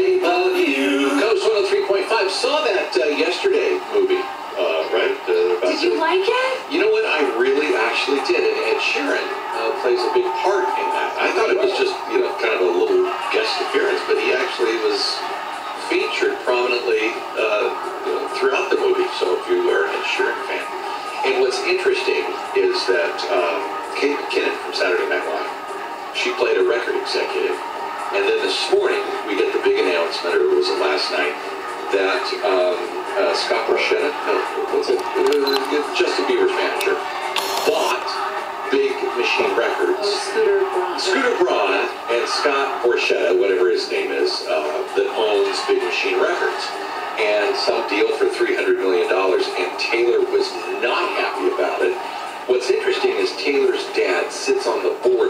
shape of you. KOST 103.5 saw that uh, yesterday movie, uh, right? Uh, Did you like it? You know what? I really actually did, and Ed Sheeran uh, plays a big part in that. I thought it was just, you know, kind of a little guest appearance, but he actually was featured prominently uh, you know, throughout the movie. So if you are an Ed Sheeran fan, and what's interesting is that um, Kate McKinnon from Saturday Night Live, she played a record executive, and then this morning we get the big announcement, or was it last night, that um, uh, Scott Borchetta, no, what's it, uh, Justin Bieber's manager, bought Big Machine Records. Oh, Scooter Braun. Scooter Braun and Scott Borchetta, whatever his name is, uh, that owns Big Machine Records. And some deal for $300 million, and Taylor was not happy about it. What's interesting is Taylor's dad sits on the board of Big Machine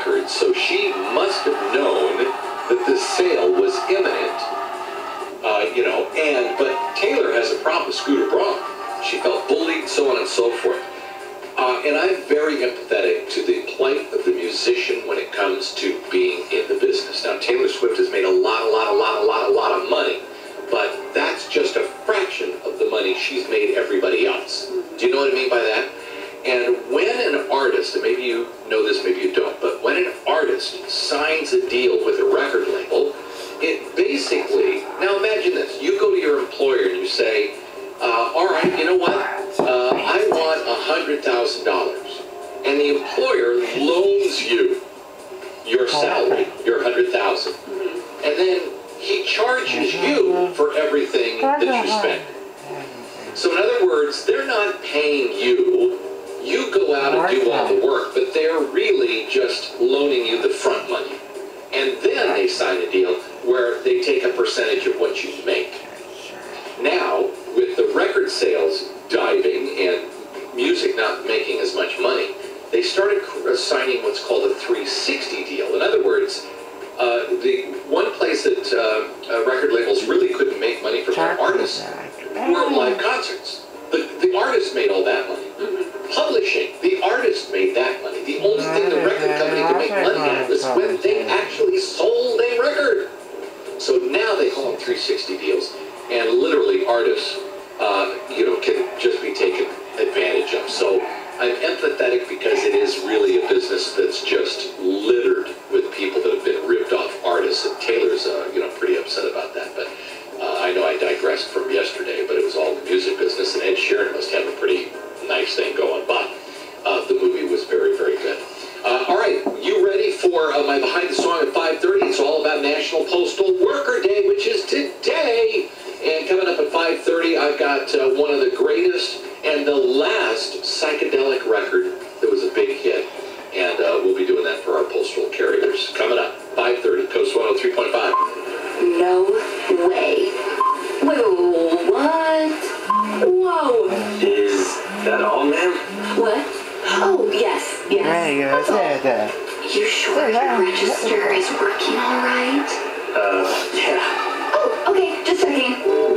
So she must have known that this sale was imminent. Uh, you know, and but Taylor has a problem with Scooter Braun. She felt bullied, so on and so forth. Uh, and I'm very empathetic to the plight of the musician when it comes to being in the business. Now, Taylor Swift has made a signs a deal with a record label, it basically, now imagine this, you go to your employer and you say, uh, all right, you know what, uh, I want $100,000. And the employer loans you your salary, your 100000 And then he charges you for everything that you spend. So in other words, they're not paying you. You go out and do all the work, but they're really just loaning you the front money. And then they sign a deal where they take a percentage of what you make. It is really a business that's just littered with people that have been ripped off artists, and Taylor's, uh, you know, pretty upset about that. But uh, I know I digressed from yesterday, but it was all the music business, and Ed Sheeran must have a pretty nice thing going. But uh, the movie was very, very good. Uh, all right, you ready for uh, my behind the song at 5:30? It's all about National Postal Worker Day, which is today. And coming up at 5:30, I've got uh, one of the greatest and the last psychedelic record uh, we'll be doing that for our postal carriers. Coming up 5:30, KOST 103.5. No way. Wait, what? Whoa. Is that all, ma'am? What? Oh, yes, yes. There you go, there, there. You sure your register is working all right? Uh, yeah. Oh, okay, just checking.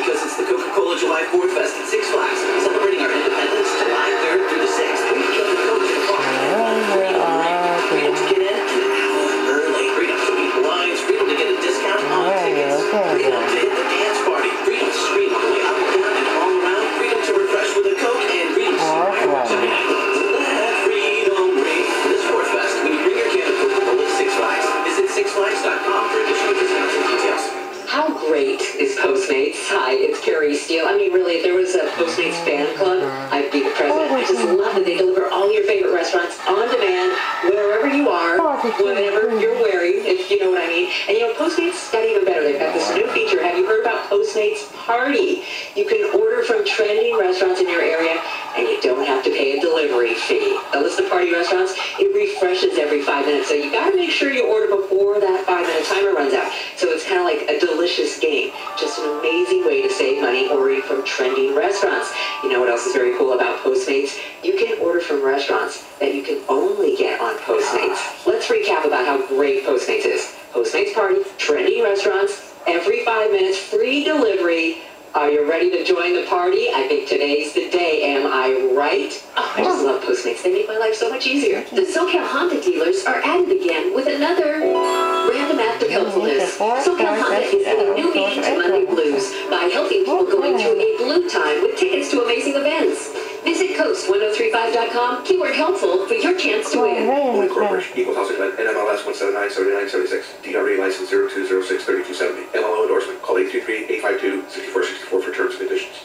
Because it's the Coca-Cola July 4th Fest it's Carrie Steele. I mean, really, if there was a Postmates fan club, uh-huh. I'd be the president. I just love that they deliver all your favorite restaurants on demand, wherever you are, oh, whatever you're wearing, if you know what I mean. And you know, Postmates got even better. They've got this new feature. Have you heard about Postmates Party? You can order from trending restaurants in your area, don't have to pay a delivery fee. A list of party restaurants, it refreshes every five minutes, so you got to make sure you order before that five-minute timer runs out. So it's kind of like a delicious game. Just an amazing way to save money ordering from trending restaurants. You know what else is very cool about Postmates? You can order from restaurants that you can only get on Postmates. Let's recap about how great Postmates is. Postmates Party, trending restaurants, every five minutes, free delivery. Are you ready to join the party? I think today's the day. Am I right? Oh, I just love Postmates. They make my life so much easier. The SoCal Honda dealers are at it again with another random act of helpfulness. SoCal Honda is adding new meaning to Monday Blues by helping people going through a blue time with tickets to amazing events. Visit kost1035.com, keyword helpful for your chance to oh, win. Only corporation equals House of NMLS 179 7976, DRA license 0206 3270, MLO endorsement, call 833-852-6464 for terms and conditions.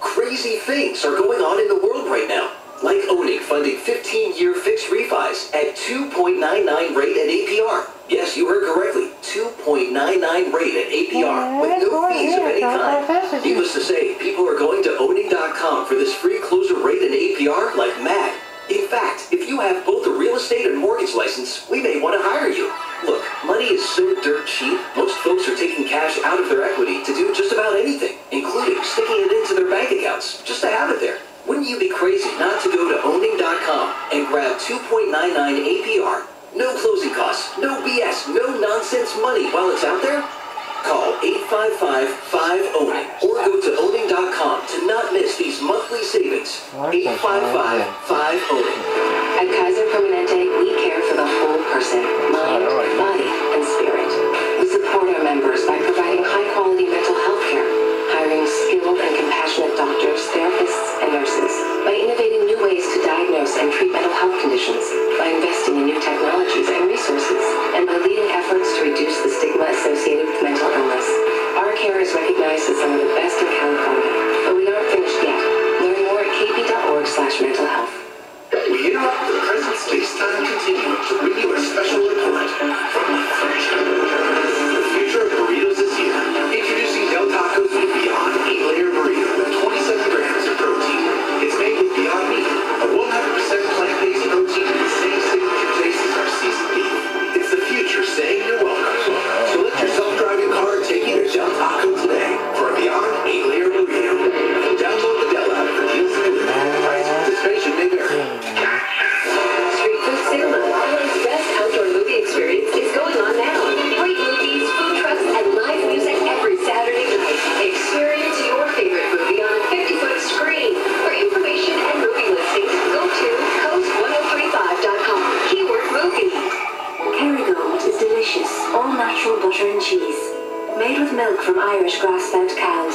Crazy things are going on in the world right now. Like owning funding 15-year fixed refis at 2.99 rate at APR. Yes, you heard correctly. 2.99 rate at APR with no fees of any kind. Needless to say, people are going to owning.com for this free closer rate and APR like mad. In fact, if you have both a real estate and mortgage license, we may want to hire you. Look, money is so dirt cheap, most folks are taking cash out of their equity to do just about anything, including sticking it into their bank accounts just to have it there. Wouldn't you be crazy not to go to owning.com and grab 2.99 APR? No closing costs, no BS, no nonsense money while it's out there? Call 855-5-OWNING or go to owning.com to not miss these monthly savings. 855-5-OWNING. At Kaiser Permanente, we care for the whole person, mind, body, and treat mental health conditions, by investing grass-fed cows.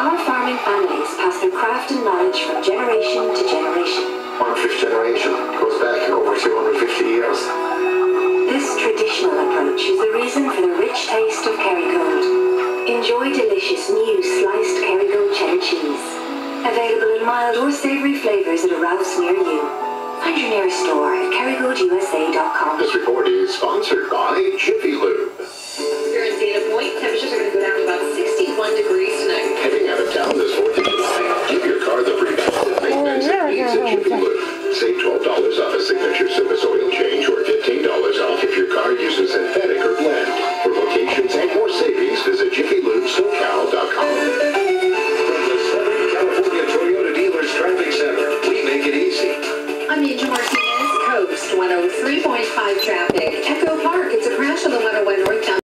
Our farming families pass their craft and knowledge from generation to generation. Our fifth generation goes back over 250 years. This traditional approach is the reason for the rich taste of Kerrygold. Enjoy delicious new sliced Kerrygold cheddar cheese. Available in mild or savory flavors at a Ralph's near you. Find your nearest store at kerrygoldusa.com. This report is sponsored by Jiffy Lube. Here in temperatures are going to go down to about 61 degrees tonight. Heading out of town this 4th of July, give your car the preventative maintenance oh, it needs at Jiffy Lube. Save $12 off a signature service oil change